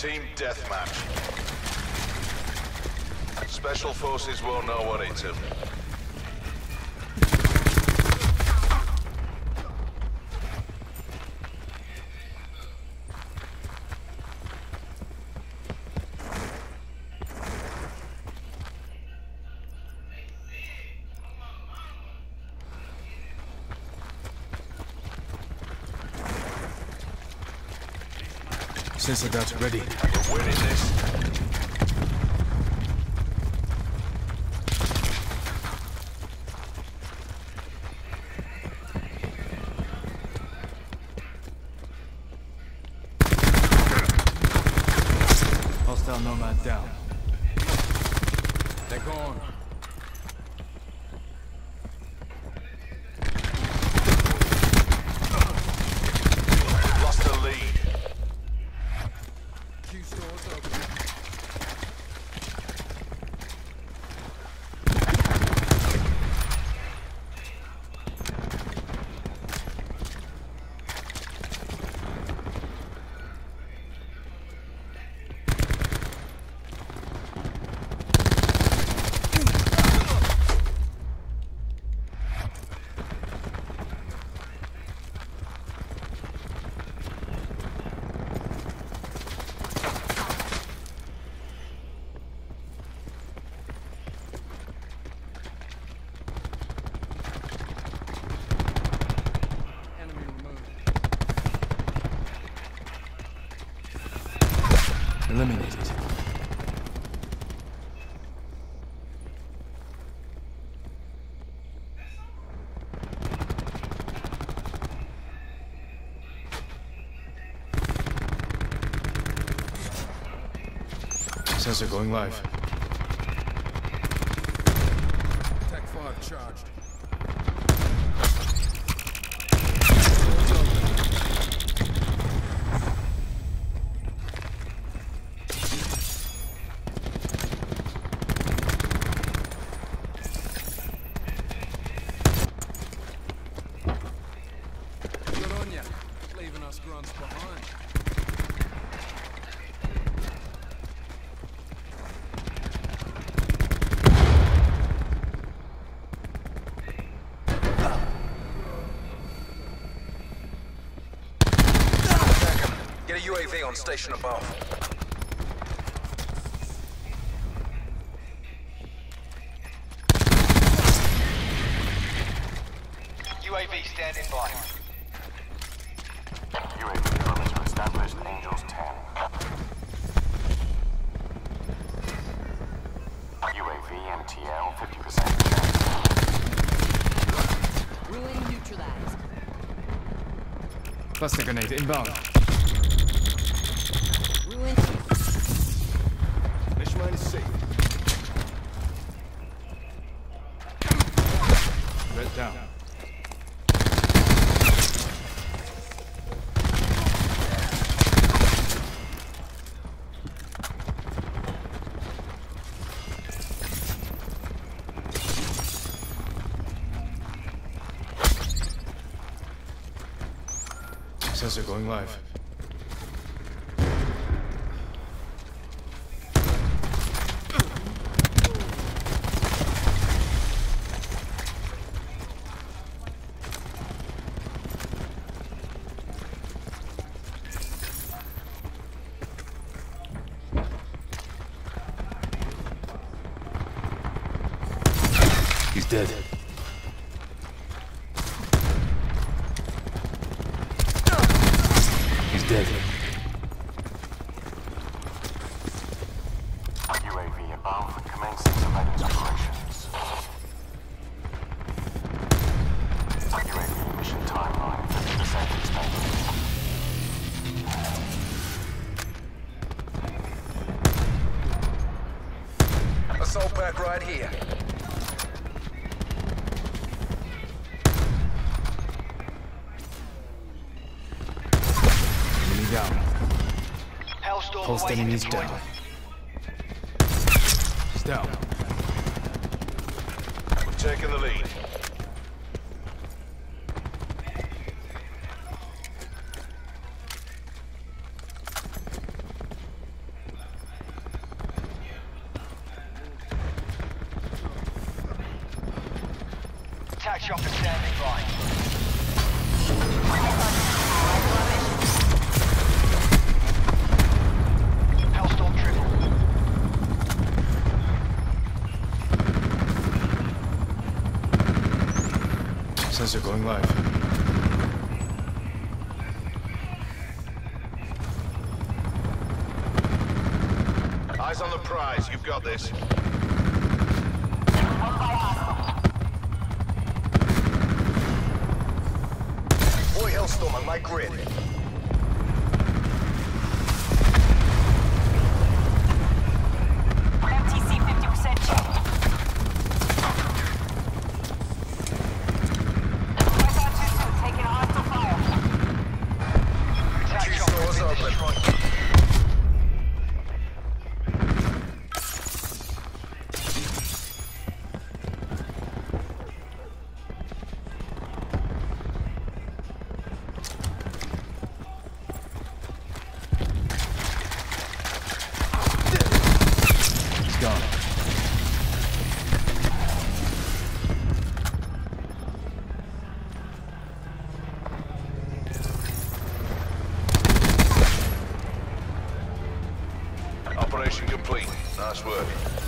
Team deathmatch. Special forces won't know what hit them. Sensor dart ready. We're winning this. Hostile nomad down. They're gone. We've lost the lead. Q stores open. Enemy removed. Eliminated. Sensor going live. Tech 5 charged. Good on ya, leaving us grunts behind. Get a UAV on station above. UAV standing by. UAV levels are established. Angels 10. UAV MTL 50% chance. Ruin neutralized. Cluster grenade inbound. Ruin. Fishman is safe. Red down. Sensor going live. He's Down. He's down. We're taking the lead. Sensor going live. Eyes on the prize. You've got this. Boy Hellstorm on my grid. Operation complete. Nice work.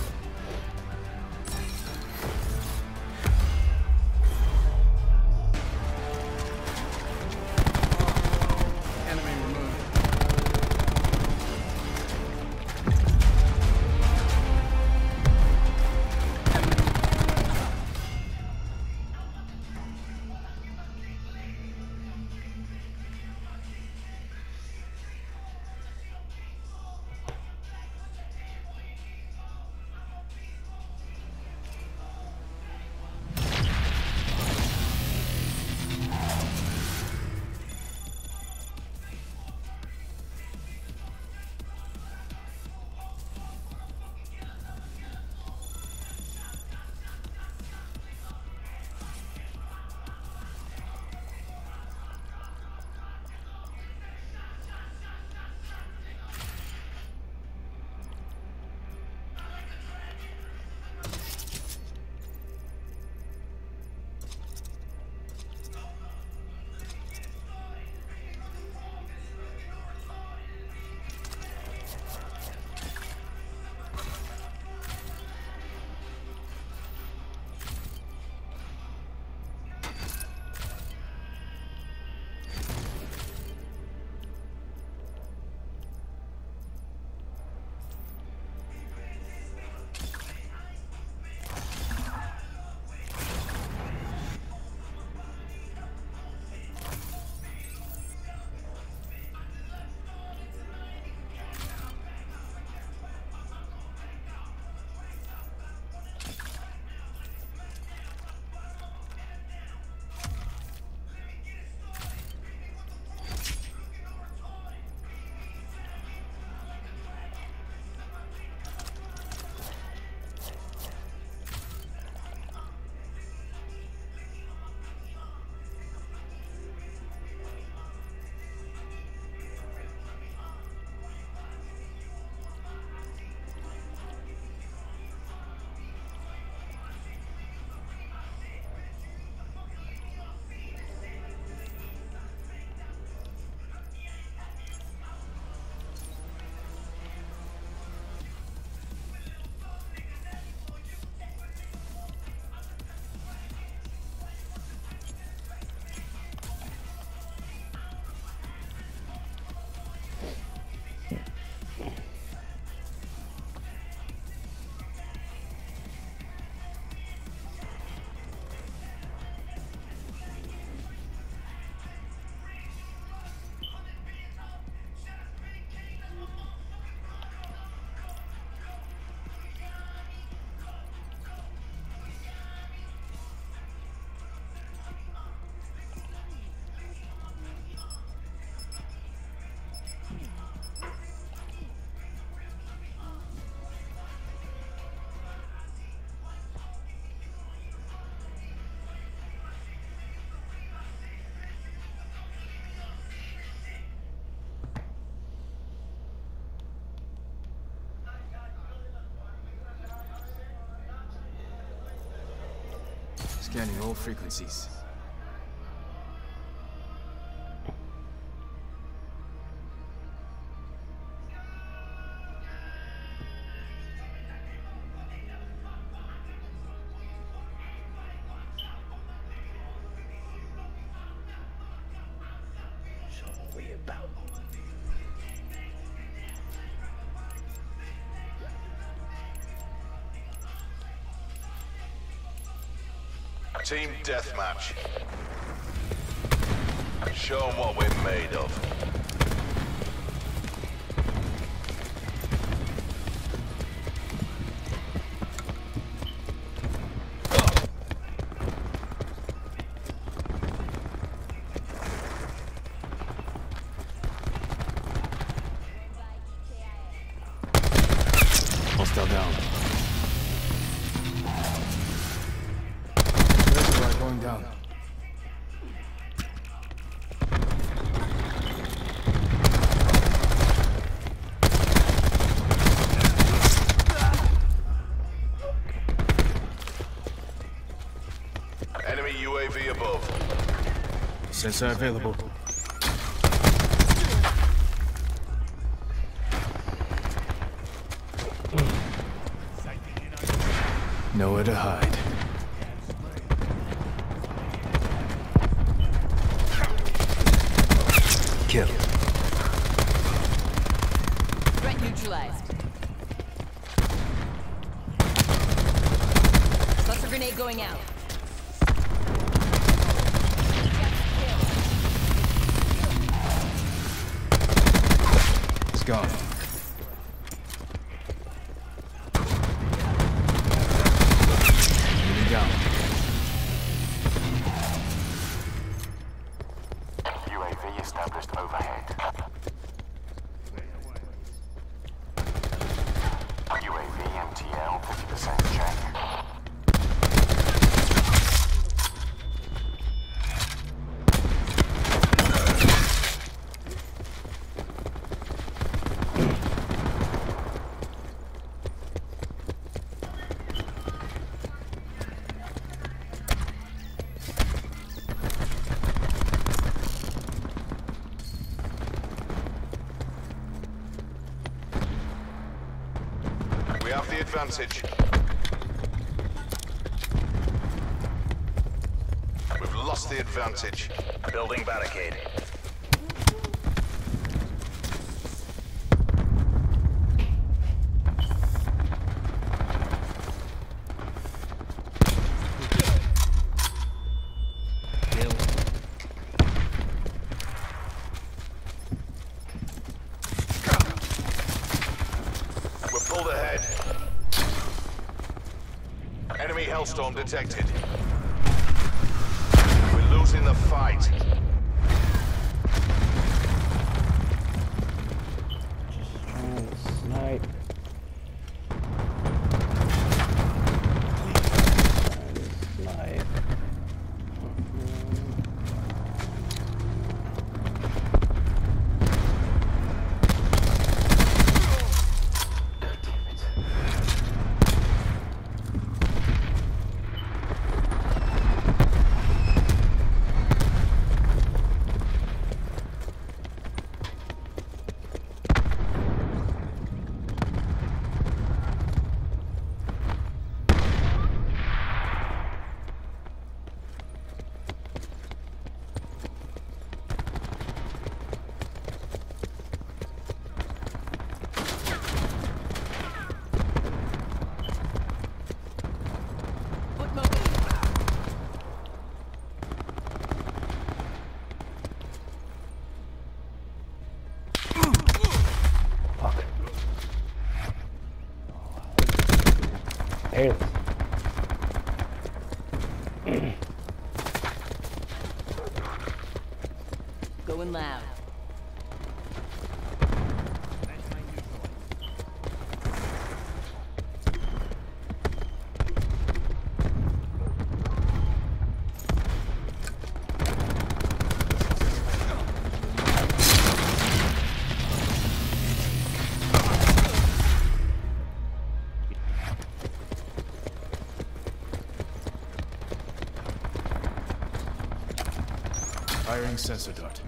Scanning all frequencies. Team deathmatch. Show 'em what we're made of. Going down. Enemy UAV above. Sensor available. Nowhere to hide. Kill. Threat neutralized. Cluster grenade going out. It's gone. Advantage. We've lost the advantage. Building barricade. We're pulled ahead. Enemy Hellstorm detected. We're losing the fight. There. Going loud. Firing sensor dart.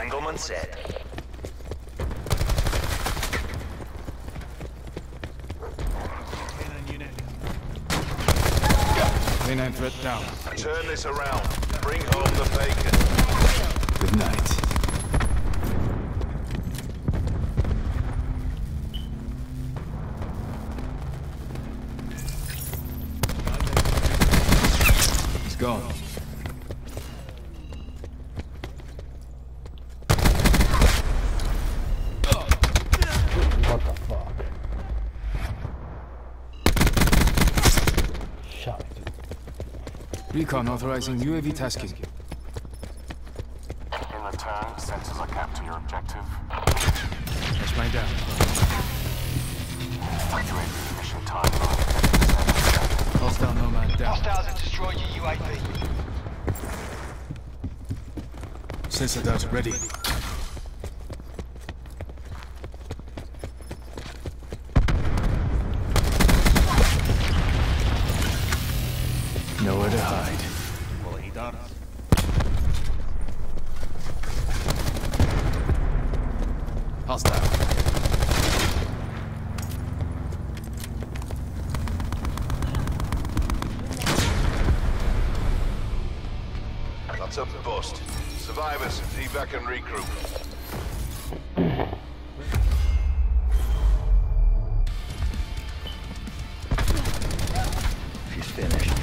Entanglement set. Canine threat down. Turn this around. Bring home the bacon. Good night. Gone. What the fuck? Shut it. Recon authorizing UAV tasking. In return, sensors are capped to your objective. That's my down. UAV mission timeline. Hostile nomad down. Hostiles have destroyed your UAV. Sensor dart ready. died. Hostile. That's a bust. Survivors, leave back and regroup. finished.